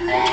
Amen.